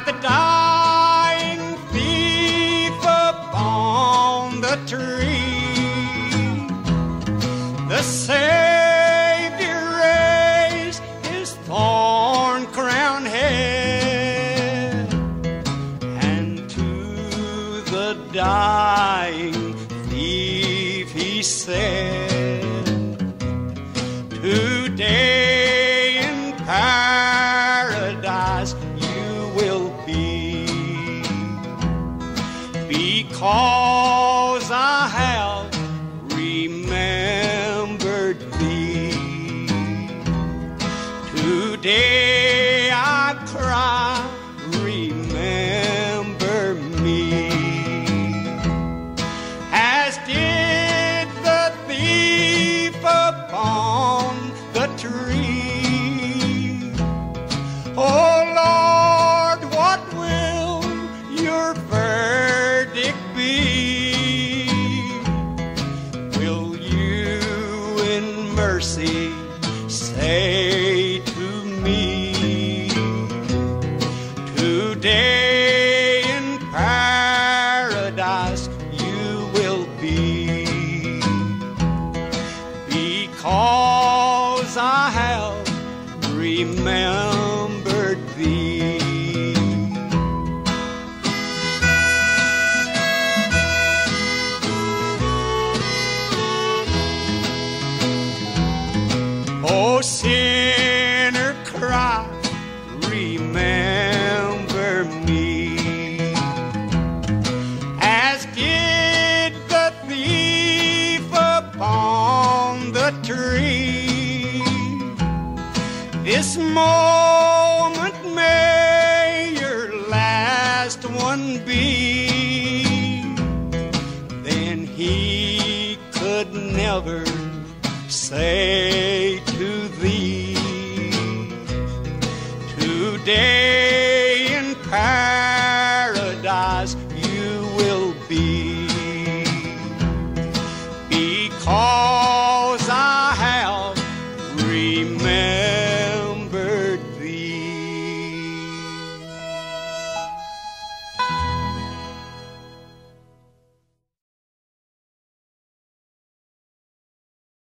Cried the dying thief upon the tree. The Savior raised his thorn crowned head and to the dying thief he said, because I have say to me, Today in paradise you will be, because I have remembered Sinner, cry, remember me. As did the thief upon the tree. This moment may your last one be. Then he could never say you will be,